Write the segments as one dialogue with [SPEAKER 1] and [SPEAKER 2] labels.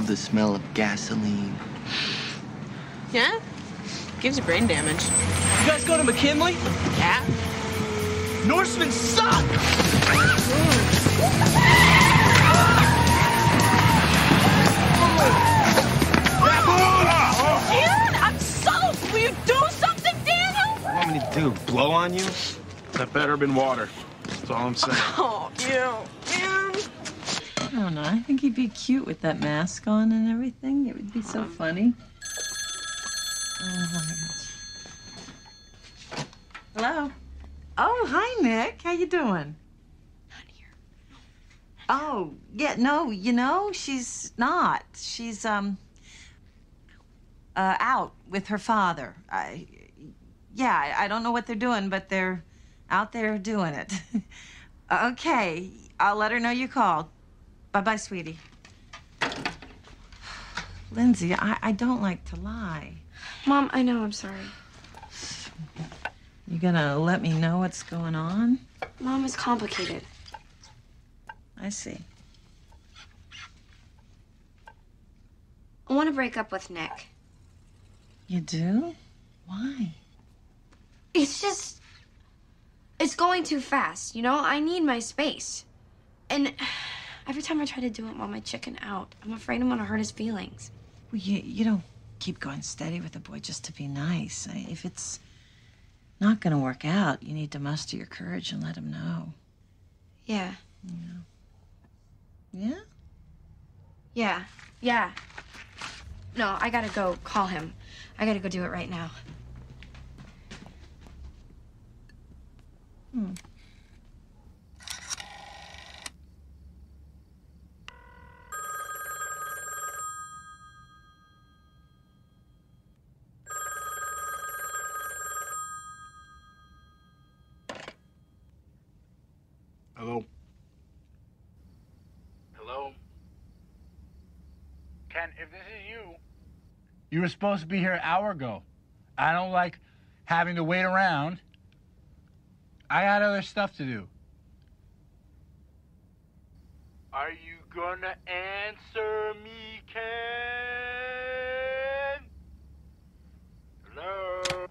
[SPEAKER 1] love the smell of gasoline.
[SPEAKER 2] Yeah? Gives you brain damage.
[SPEAKER 3] You guys go to McKinley?
[SPEAKER 2] Yeah?
[SPEAKER 3] Norsemen suck!
[SPEAKER 2] Dan, I'm soaked! Will you do something, Daniel?
[SPEAKER 4] What do you want me to do? Blow on you?
[SPEAKER 5] That better have been water. That's all I'm saying.
[SPEAKER 2] Oh, ew. Ew.
[SPEAKER 6] I don't know. I think he'd be cute with that mask on and everything. It would be so funny. Oh my gosh. Hello. Oh, hi, Nick. How you doing?
[SPEAKER 2] Not here.
[SPEAKER 6] Oh, yeah. No, you know she's not. She's um uh, out with her father. I, yeah, I, I don't know what they're doing, but they're out there doing it. okay, I'll let her know you called. Bye, bye, sweetie. Lindsay, I, I don't like to lie.
[SPEAKER 7] Mom, I know, I'm sorry.
[SPEAKER 6] You gonna let me know what's going on?
[SPEAKER 7] Mom is complicated.
[SPEAKER 6] I see.
[SPEAKER 7] I want to break up with Nick.
[SPEAKER 6] You do? Why?
[SPEAKER 7] It's just. It's going too fast, you know? I need my space. And every time I try to do it, Mom, I chicken out. I'm afraid I'm gonna hurt his feelings.
[SPEAKER 6] Well, you, you don't keep going steady with the boy just to be nice. I- If it's not gonna work out, you need to muster your courage and let him know.
[SPEAKER 7] Yeah.
[SPEAKER 6] Yeah?
[SPEAKER 7] Yeah. Yeah. Yeah. No, I gotta go call him. I gotta go do it right now. Hmm.
[SPEAKER 5] Hello? Hello?
[SPEAKER 8] Ken, if this is you, you were supposed to be here an hour ago. I don't like having to wait around. I got other stuff to do.
[SPEAKER 5] Are you gonna answer me, Ken? Hello?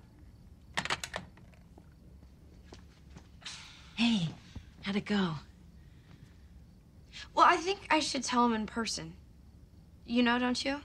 [SPEAKER 6] Hey, how'd it go?
[SPEAKER 7] Well, I think I should tell him in person. You know, don't you?